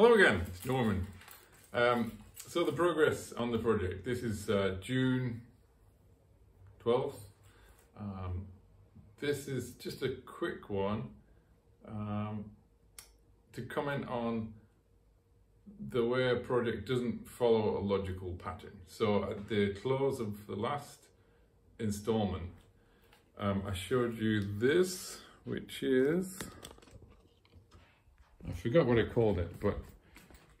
Hello again, it's Norman. Um, so the progress on the project, this is uh, June 12th. Um, this is just a quick one um, to comment on the way a project doesn't follow a logical pattern. So at the close of the last installment, um, I showed you this, which is, I forgot what I called it, but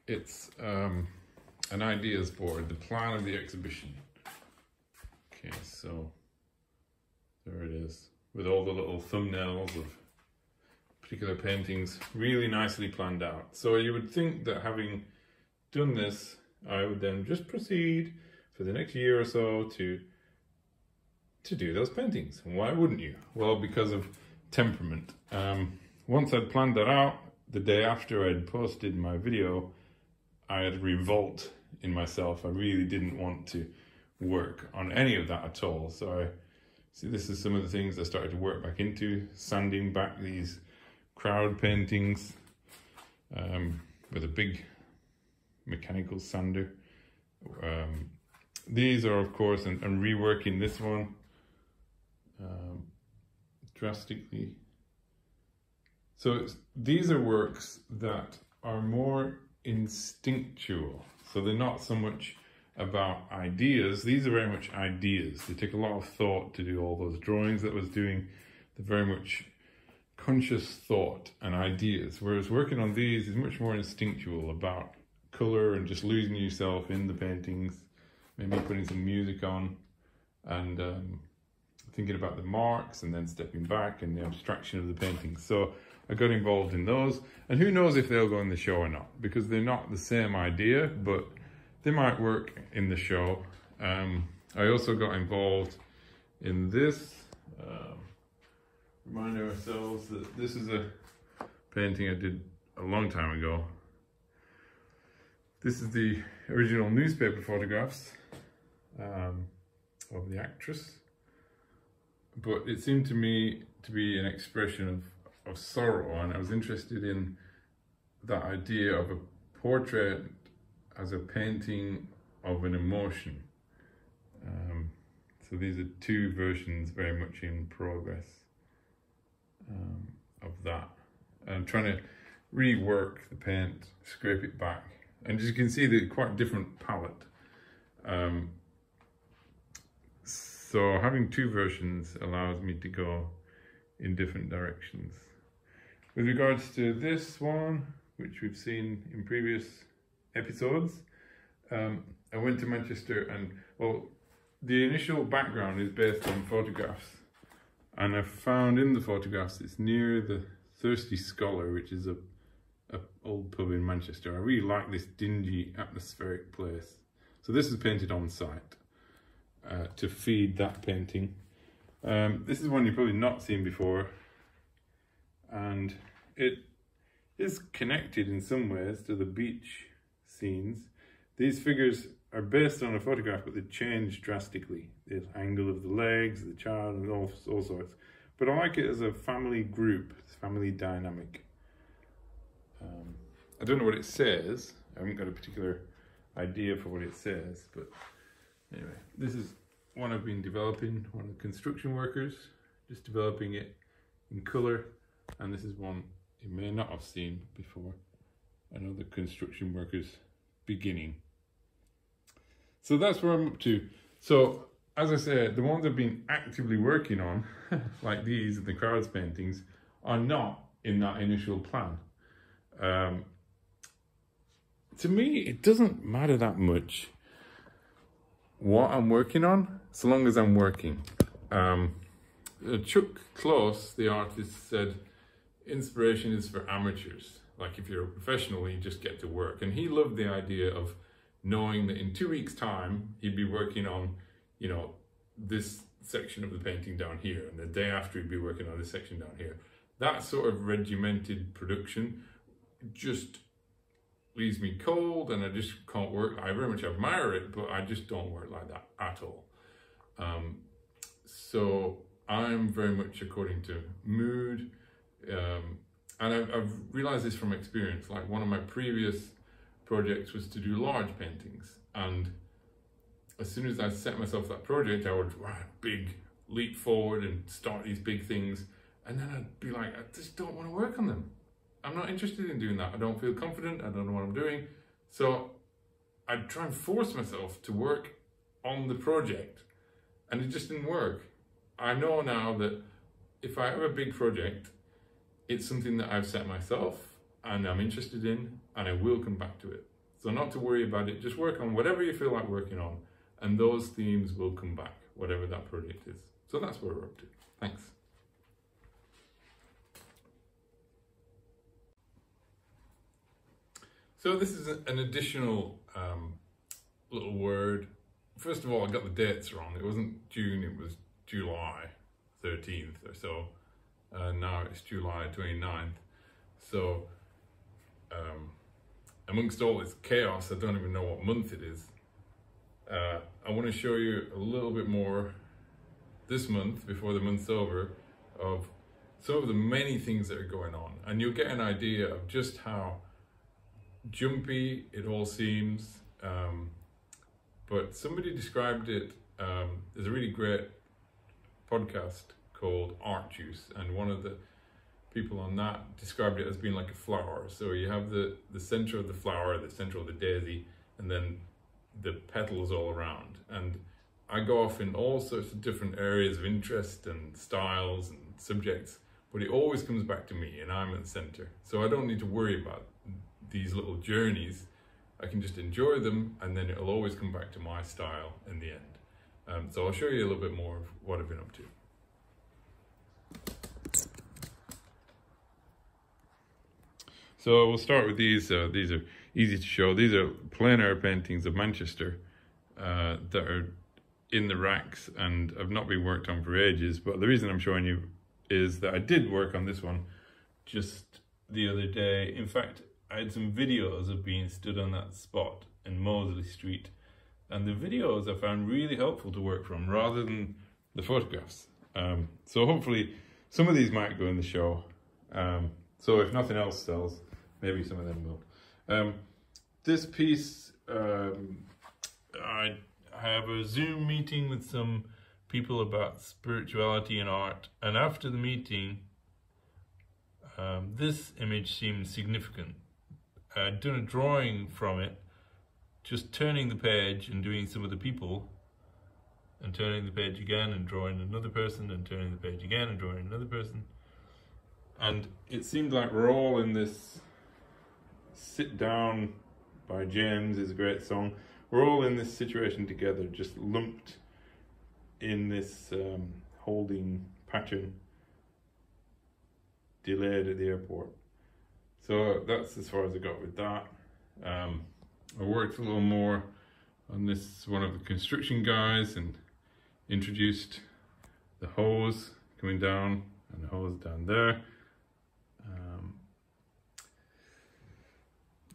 it's um, an ideas board, the plan of the exhibition. Okay, so there it is, with all the little thumbnails of particular paintings, really nicely planned out. So you would think that having done this, I would then just proceed for the next year or so to to do those paintings. Why wouldn't you? Well, because of temperament. Um, once I'd planned that out, the day after I'd posted my video, I had revolt in myself. I really didn't want to work on any of that at all. So I see this is some of the things I started to work back into, sanding back these crowd paintings um, with a big mechanical sander. Um, these are of course, and, and reworking this one um, drastically. So these are works that are more instinctual. So they're not so much about ideas. These are very much ideas. They take a lot of thought to do all those drawings that I was doing. They're very much conscious thought and ideas. Whereas working on these is much more instinctual about color and just losing yourself in the paintings, maybe putting some music on and um, thinking about the marks and then stepping back and the abstraction of the paintings. So I got involved in those and who knows if they'll go in the show or not because they're not the same idea, but they might work in the show. Um, I also got involved in this. Um, remind ourselves that this is a painting I did a long time ago. This is the original newspaper photographs um, of the actress but it seemed to me to be an expression of, of sorrow and I was interested in that idea of a portrait as a painting of an emotion. Um, so these are two versions very much in progress um, of that. I'm trying to rework the paint, scrape it back. And as you can see, the quite different palette. Um, so having two versions allows me to go in different directions. With regards to this one, which we've seen in previous episodes, um, I went to Manchester and, well, the initial background is based on photographs. And I found in the photographs, it's near the Thirsty Scholar, which is a, a old pub in Manchester. I really like this dingy, atmospheric place. So this is painted on site uh, to feed that painting. Um, this is one you've probably not seen before and it is connected in some ways to the beach scenes. These figures are based on a photograph but they change drastically. The angle of the legs, the child and all, all sorts. But I like it as a family group, family dynamic. Um, I don't know what it says. I haven't got a particular idea for what it says, but Anyway, this is one I've been developing, one of the construction workers, just developing it in color. And this is one you may not have seen before. Another construction workers beginning. So that's where I'm up to. So as I said, the ones I've been actively working on, like these and the crowds paintings, are not in that initial plan. Um, to me, it doesn't matter that much what I'm working on, so long as I'm working. Um, Chuck Close, the artist, said, inspiration is for amateurs. Like if you're a professional, you just get to work. And he loved the idea of knowing that in two weeks time, he'd be working on, you know, this section of the painting down here. And the day after he'd be working on this section down here. That sort of regimented production just leaves me cold and I just can't work. I very much admire it, but I just don't work like that at all. Um, so I'm very much according to mood. Um, and I've, I've realized this from experience. Like one of my previous projects was to do large paintings, and as soon as I set myself that project, I would wow, big leap forward and start these big things, and then I'd be like, I just don't want to work on them. I'm not interested in doing that. I don't feel confident. I don't know what I'm doing. So I'd try and force myself to work on the project, and it just didn't work. I know now that if I have a big project, it's something that I've set myself and I'm interested in, and I will come back to it. So not to worry about it, just work on whatever you feel like working on, and those themes will come back, whatever that project is. So that's where we're up to. Thanks. So this is an additional um, little word. First of all, I got the dates wrong. It wasn't June, it was July 13th or so. Uh, now it's July 29th. So um, amongst all this chaos, I don't even know what month it is. Uh, I want to show you a little bit more this month, before the month's over, of some of the many things that are going on. And you'll get an idea of just how jumpy it all seems. Um, but somebody described it, um, there's a really great podcast called Art Juice, and one of the people on that described it as being like a flower. So you have the, the center of the flower, the center of the daisy, and then the petals all around. And I go off in all sorts of different areas of interest and styles and subjects, but it always comes back to me and I'm at the center. So I don't need to worry about these little journeys. I can just enjoy them and then it'll always come back to my style in the end. Um, so I'll show you a little bit more of what I've been up to. So we'll start with these. Uh, these are easy to show. These are plein air paintings of Manchester uh, that are in the racks and have not been worked on for ages. But the reason I'm showing you is that I did work on this one just the other day. In fact, I had some videos of being stood on that spot in Mosley Street. And the videos I found really helpful to work from rather than the photographs. Um, so hopefully some of these might go in the show. Um, so if nothing else sells, maybe some of them will. Um, this piece, um, I have a Zoom meeting with some people about spirituality and art, and after the meeting, um, this image seemed significant. I'd done a drawing from it, just turning the page and doing some of the people, and turning the page again and drawing another person, and turning the page again and drawing another person. And it seemed like we're all in this sit down by James is a great song. We're all in this situation together, just lumped in this um, holding pattern, delayed at the airport. So that's as far as I got with that. Um, I worked a little more on this one of the construction guys and introduced the hose coming down and the hose down there.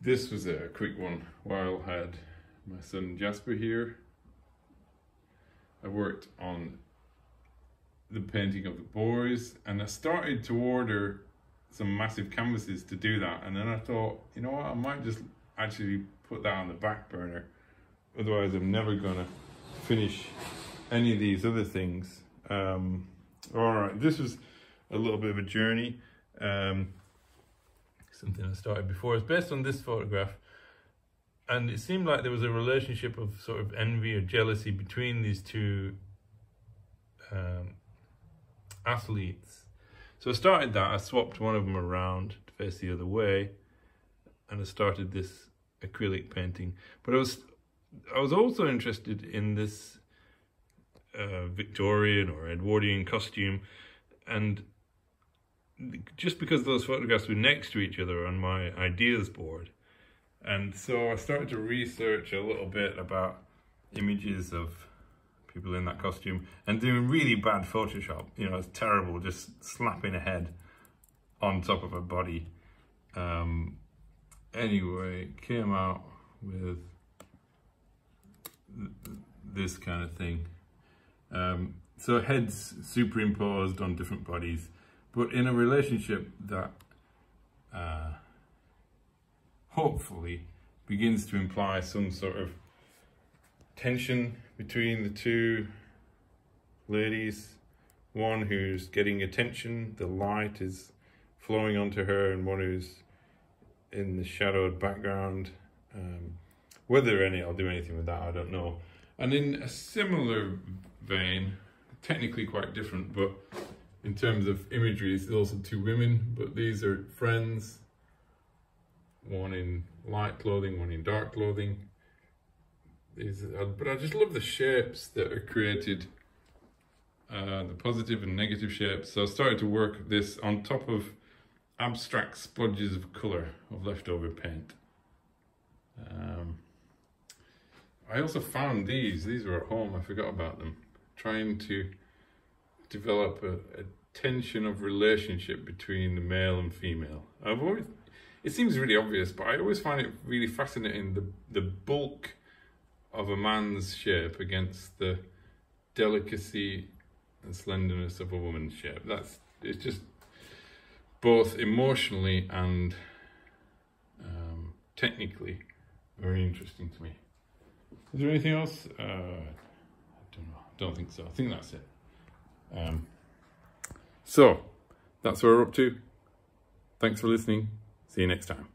This was a quick one while I had my son Jasper here. I worked on the painting of the boys and I started to order some massive canvases to do that and then I thought, you know what, I might just actually put that on the back burner. Otherwise I'm never gonna finish any of these other things. Um, all right, this was a little bit of a journey. Um, something I started before. It's based on this photograph. And it seemed like there was a relationship of sort of envy or jealousy between these two um, athletes. So I started that. I swapped one of them around to face the other way. And I started this acrylic painting. But I was, I was also interested in this uh, Victorian or Edwardian costume. And just because those photographs were next to each other on my ideas board. And so I started to research a little bit about images of people in that costume and doing really bad Photoshop. You know, it's terrible, just slapping a head on top of a body. Um, anyway, came out with this kind of thing. Um, so heads superimposed on different bodies but in a relationship that uh, hopefully begins to imply some sort of tension between the two ladies. One who's getting attention, the light is flowing onto her, and one who's in the shadowed background. Um, whether any I'll do anything with that, I don't know. And in a similar vein, technically quite different, but in terms of imagery, it's also two women, but these are friends, one in light clothing, one in dark clothing. These, are, but I just love the shapes that are created, uh, the positive and negative shapes. So I started to work this on top of abstract splodges of colour of leftover paint. Um, I also found these, these were at home, I forgot about them, trying to develop a, a tension of relationship between the male and female. I've always, it seems really obvious, but I always find it really fascinating the, the bulk of a man's shape against the delicacy and slenderness of a woman's shape. That's, it's just both emotionally and um, technically very interesting to me. Is there anything else? Uh, I don't know. Don't think so. I think that's it. Um, so, that's what we're up to. Thanks for listening. See you next time.